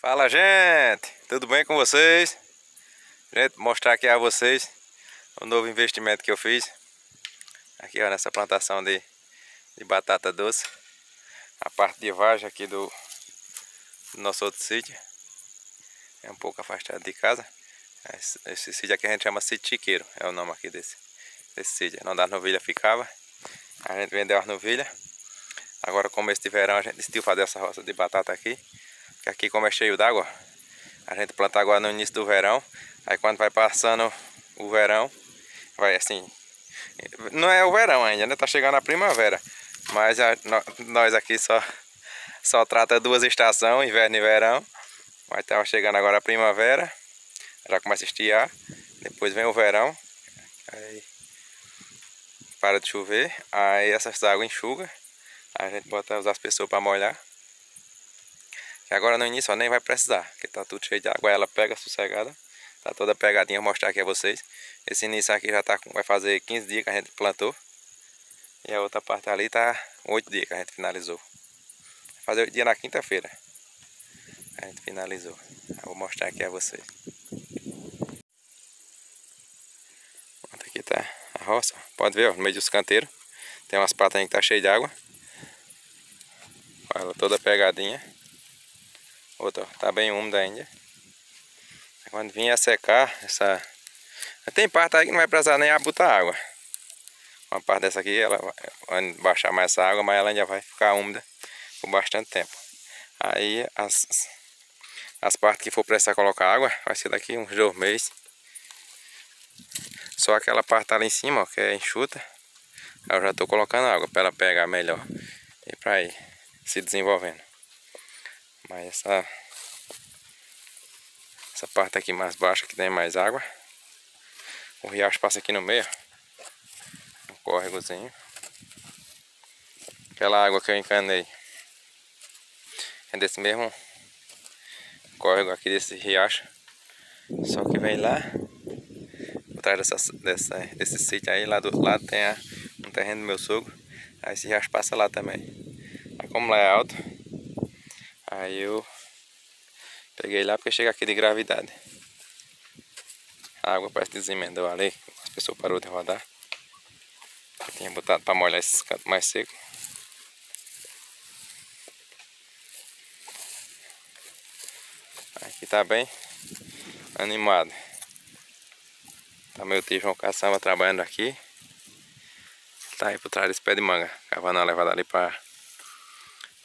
Fala gente, tudo bem com vocês? Gente, mostrar aqui a vocês o novo investimento que eu fiz. Aqui ó, nessa plantação de, de batata doce. A parte de vagem aqui do, do nosso outro sítio. É um pouco afastado de casa. Esse, esse sítio aqui a gente chama sítio chiqueiro, é o nome aqui desse, desse sítio. Onde as novilhas ficava. A gente vendeu as novilhas. Agora começo de verão a gente decidiu fazer essa roça de batata aqui aqui como é cheio d'água, a gente planta agora no início do verão. Aí quando vai passando o verão, vai assim... Não é o verão ainda, né? Tá chegando a primavera. Mas a, nós aqui só, só trata duas estações, inverno e verão. Mas tá chegando agora a primavera. Já começa a estiar. Depois vem o verão. Aí para de chover. Aí essas águas enxuga. A gente bota usar as pessoas para molhar. Que agora no início ó, nem vai precisar, porque tá tudo cheio de água, ela pega sossegada. Tá toda pegadinha, vou mostrar aqui a vocês. Esse início aqui já tá, vai fazer 15 dias que a gente plantou. E a outra parte ali tá 8 dias que a gente finalizou. Vai fazer 8 dias na quinta-feira. A gente finalizou. Eu vou mostrar aqui a vocês. Aqui tá a roça. Pode ver, ó, no meio dos canteiros. Tem umas patas aí que tá cheio de água. Ela toda pegadinha. Outra, tá bem úmida ainda. Quando vinha secar, essa... Tem parte aí que não vai precisar nem botar água. Uma parte dessa aqui, ela vai baixar mais essa água, mas ela ainda vai ficar úmida por bastante tempo. Aí as, as partes que for precisar colocar água, vai ser daqui uns dois meses. Só aquela parte ali em cima, ó, que é enxuta, eu já estou colocando água para ela pegar melhor e para ir se desenvolvendo. Mas essa essa parte aqui mais baixa que tem mais água. O riacho passa aqui no meio. Um córregozinho. Aquela água que eu encanei. É desse mesmo córrego aqui desse riacho. Só que vem lá. Por trás dessa, dessa, desse sítio aí, lá do lado tem a, um terreno do meu sogro. Aí esse riacho passa lá também. Aí como lá é alto, Aí eu peguei lá porque chega aqui de gravidade. A água parece desemendou ali, as pessoas parou de rodar. Eu tinha botado para molhar esses cantos mais secos. Aqui tá bem animado. Tá meu tio João Caçamba trabalhando aqui. Tá aí por trás desse pé de manga. Cavando a levada ali para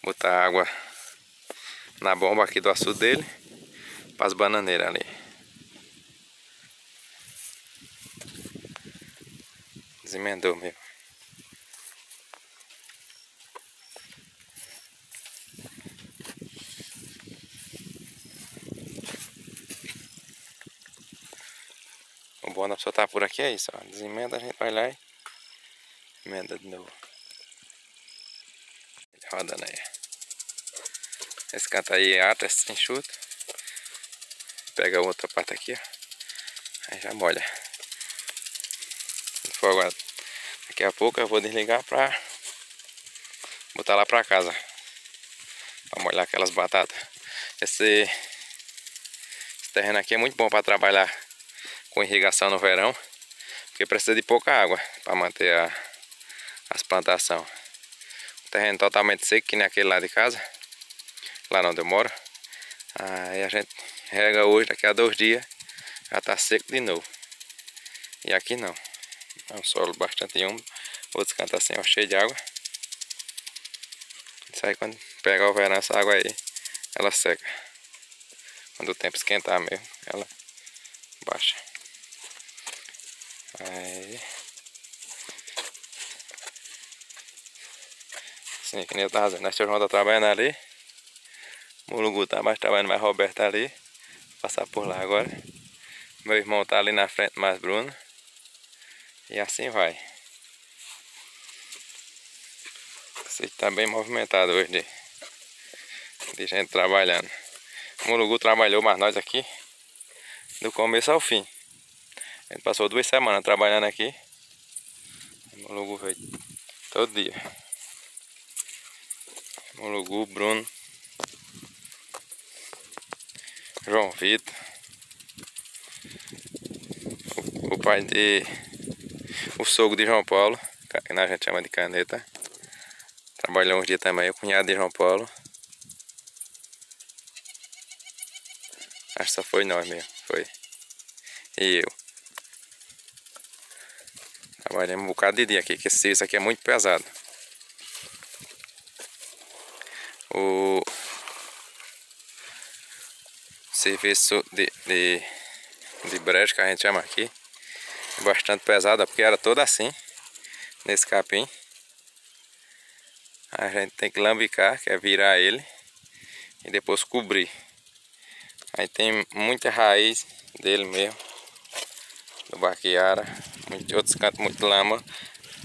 botar água na bomba aqui do açude dele para as bananeiras ali. Desemendou mesmo. O bom da pessoa tá por aqui é isso, ó. Desemenda, a gente vai lá e emenda de novo. Rodando aí. Esse canto aí é ata, enxuto. Pega a outra parte aqui, ó. Aí já molha. Fogo. Daqui a pouco eu vou desligar pra botar lá pra casa. Pra molhar aquelas batatas. Esse, esse terreno aqui é muito bom para trabalhar com irrigação no verão. Porque precisa de pouca água para manter a, as plantações. terreno totalmente seco, que nem aquele lá de casa lá onde eu moro. Aí a gente rega hoje, daqui a dois dias já tá seco de novo. E aqui não. É um solo bastante úmido. Outros cantos assim, ó, cheio de água. Isso aí quando pegar o verão, essa água aí, ela seca. Quando o tempo esquentar mesmo, ela baixa. Aí... Assim, que nem eu tava dizendo, nós João tá trabalhando ali. Mulugu tá mais trabalhando, mais Roberto tá ali. Vou passar por lá agora. Meu irmão tá ali na frente, mais Bruno. E assim vai. Você tá bem movimentado hoje de, de gente trabalhando. Mulugu trabalhou, mas nós aqui do começo ao fim. A gente passou duas semanas trabalhando aqui. Mulugu veio todo dia. Mulugu, Bruno. João Vitor. O, pai de. O sogro de João Paulo, que a gente chama de caneta. Trabalhou uns dias também, o cunhado de João Paulo. Acho que só foi nós mesmo, foi. E eu. Trabalhamos um bocado de dia aqui, que esse serviço aqui é muito pesado. O serviço de, de, de brejo que a gente chama aqui é bastante pesado, porque era todo assim, nesse capim. A gente tem que lambicar, que é virar ele e depois cobrir. Aí tem muita raiz dele mesmo, do baquiara, outros cantos muito lama,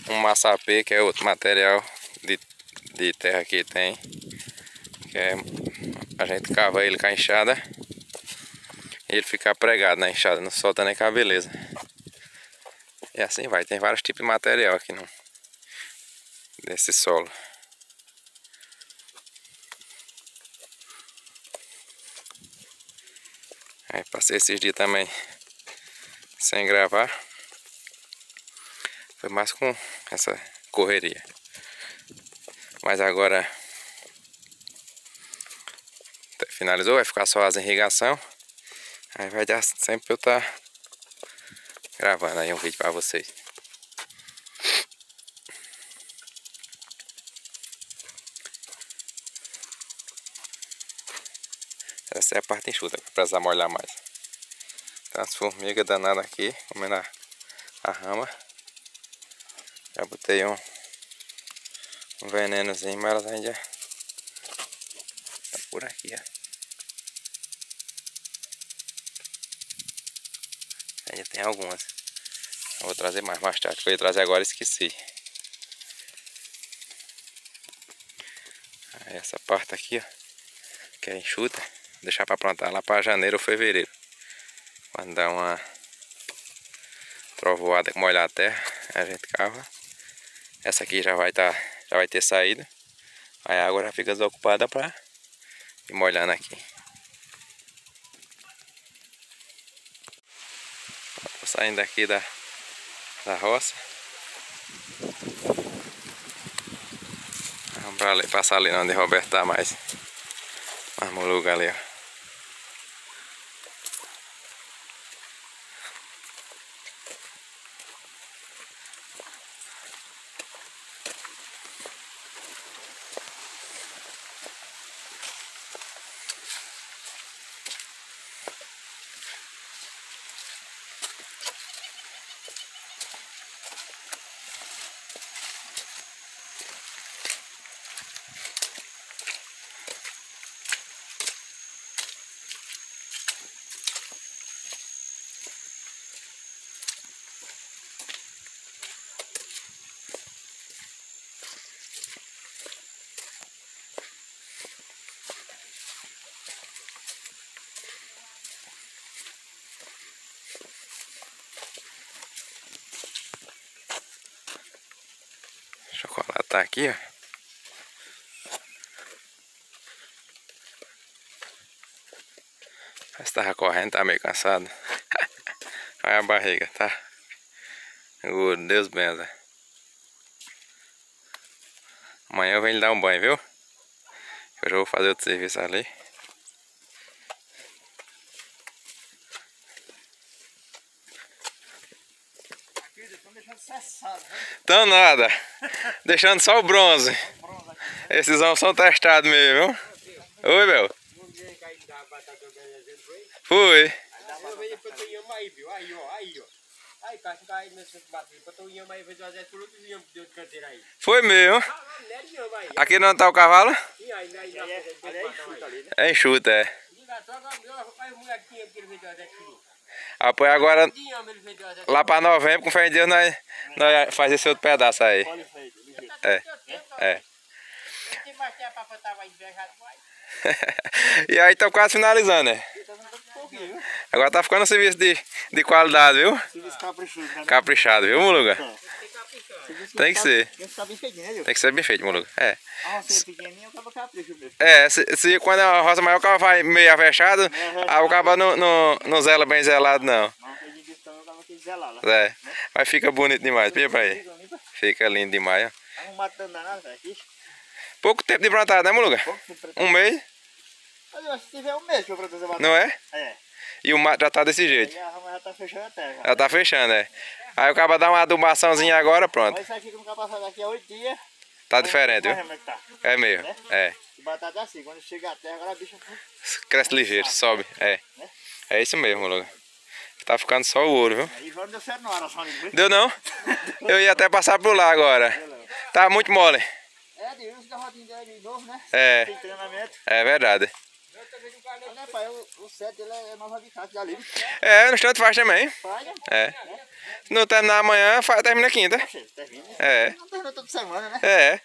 um massapê que é outro material de, de terra que tem, que é, a gente cava ele com a enxada ele fica pregado na enxada, não solta nem com a beleza. E assim vai, tem vários tipos de material aqui no, nesse solo. Aí passei esses dias também sem gravar. Foi mais com essa correria. Mas agora finalizou, vai ficar só as irrigação. Aí vai dar sempre eu estar tá gravando aí um vídeo pra vocês. Essa é a parte enxuta, para precisar molhar mais. Tem as formigas danadas aqui, comendo a, a rama. Já botei um, um venenozinho, mas elas ainda tá por aqui, ó. Ainda tem algumas. Eu vou trazer mais mais tarde. Foi trazer agora esqueci. Essa parte aqui, ó, que é enxuta deixar para plantar lá para janeiro ou fevereiro. Quando dá uma trovoada que molhar a terra, a gente cava. Essa aqui já vai tá, já vai ter saído. Aí a água já fica desocupada para ir molhando aqui. Saindo aqui da, da roça. Vamos pra ali, passar ali onde Roberto tá mais. Mais lugar ali, ó. Tá aqui, ó. Mas tava correndo, tá meio cansado. Olha a barriga, tá? Oh, Deus benza. Amanhã eu venho lhe dar um banho, viu? Eu já vou fazer outro serviço ali. Então nada. Deixando só o bronze. Esses homens são testados mesmo? Oi, meu. Fui. Foi mesmo. Aqui não tá o cavalo? É enxuta, é. Apoio agora lá para novembro, com fé em Deus, nós, nós faz esse outro pedaço aí. É. É. e aí estamos quase finalizando, né? Agora tá ficando um serviço de, de qualidade, viu? Serviço caprichado. Caprichado, viu, Muluga? Tem que ser. Tem que ficar bem feitinho, né, Gil? Tem que ser bem feito, Muluca. É. A rocinha pequenininha, acaba capricho mesmo. É, se, se quando é uma roça maior, o cara vai meio fechado, aí o cara não, não, não zela bem zelado, não. Tem que zelar lá. É. Mas fica bonito demais, pra aí. Fica lindo demais, ó. Velho. Ixi, Pouco tempo de plantado, né, Muluca? pouco tempo pra- Um mês, Mas eu acho que tiver um mês que eu produzo a batata. não é? É. E o mato já tá desse jeito. Aí a rama já tá fechando a terra. Já tá fechando, é. Aí o cara dá uma adubaçãozinha agora, pronto. Mas isso aqui que não passar daqui a oito dias. Tá diferente, viu? é tá. É mesmo, é. E batata assim, quando chega a terra, agora a bicha... Cresce ligeiro, sobe, é. É isso mesmo, Muluca. Tá ficando só o ouro, viu? Aí não deu certo na hora, só de Deu não? Eu ia até passar por lá agora. Tá muito mole. É, de uns garrotinhos dela de novo, né? É, Tem treinamento. é verdade. Né, pai, o, o set ele é novo habitat. É, no instante faz também. É. Se não terminar amanhã, faz, termina quinta. Termina. É, Não termina toda semana, né? é.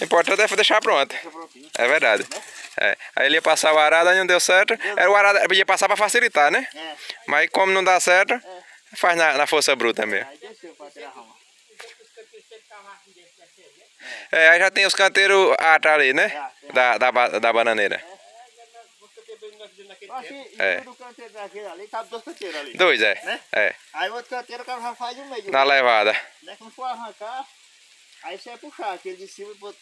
O importante é deixar prontinho. É verdade. É. Aí ele ia passar o arado, aí não deu certo. Era o arado, ia passar pra facilitar, né? É. Mas como não dá certo, faz na, na força bruta mesmo. É, aí já tem os canteiros atrás ali, né? Da, da, da bananeira. Que É. em todo canteiro daquele ali, cabe dois canteiros ali. Dois, é. Né? É, Aí o outro canteiro o cara já faz no meio. na levada. Né? Quando for arrancar, aí você vai puxar aquele de cima e pôr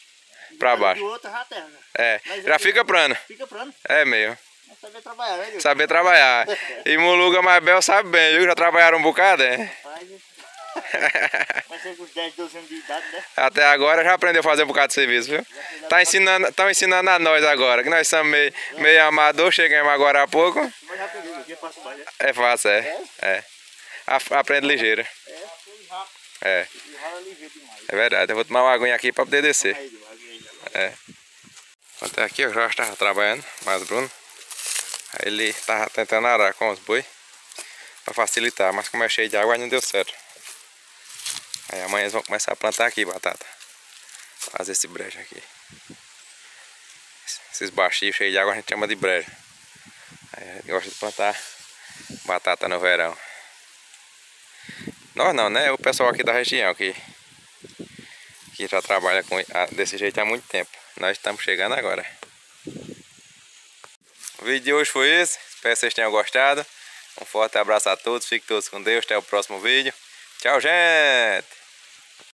Pra do baixo. outro já terra. É, Mas já aqui- fica plano. Fica plano. É mesmo. É saber trabalhar, né? Saber trabalhar. E Muluga mais Bel sabe bem, viu? Já trabalharam um bocado, é? Faz. Vai ser com uns 10, 12 anos de idade, né? Até agora já aprendeu a fazer um bocado de serviço, viu? Tá ensinando, estão ensinando a nós agora, que nós somos meio, meio amador, chegamos agora há pouco. Mas já aprendi, eu passo mais, né? É fácil, é. É. A- Aprende ligeiro. É, rápido. É, E demais. é verdade. Eu vou tomar uma aguinha aqui pra poder descer. É. Até aqui eu já estava trabalhando, mas o Bruno. Aí ele estava tentando arar com os boi para facilitar, mas como é cheio de água não deu certo. Aí amanhã eles vão começar a plantar aqui batata. Fazer esse brejo aqui. Esses baixinhos cheios de água a gente chama de brejo. Aí a gente gosta de plantar batata no verão. Nós não, né? O pessoal aqui da região que, que já trabalha com, desse jeito há muito tempo. Nós estamos chegando agora. O vídeo de hoje foi esse. Espero que vocês tenham gostado. Um forte abraço a todos. Fiquem todos com Deus. Até o próximo vídeo. Tchau, gente!